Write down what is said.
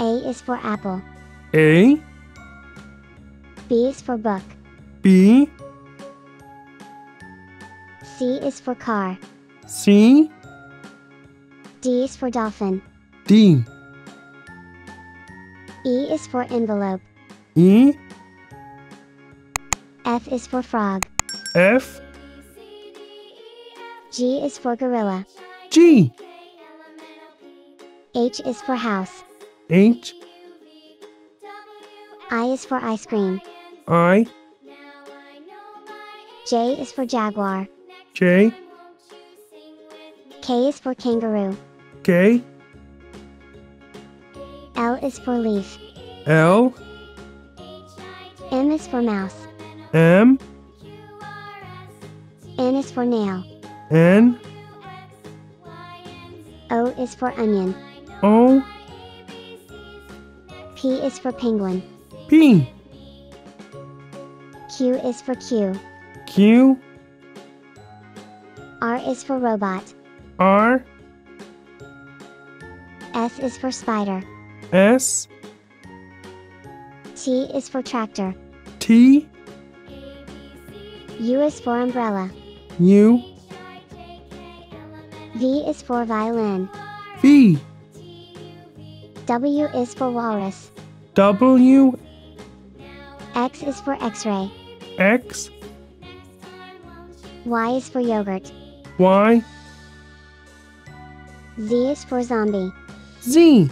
A is for apple. A, B is for book. B, C is for car. C, D is for dolphin. D, E is for envelope. E, F is for frog. F, G is for gorilla. G, H is for house. H, I is for ice cream. I, J is for jaguar. J, K is for kangaroo. K, L is for leaf. L, M is for mouse. M, N is for nail. N, O is for onion. O, P is for penguin. P, Q is for Q. Q, R is for robot. R, S is for spider. S, T is for tractor. T, U is for umbrella. U, V is for violin. V, W is for walrus. W, X is for x-ray. X, Y is for yogurt. Y, Z is for zombie. Z.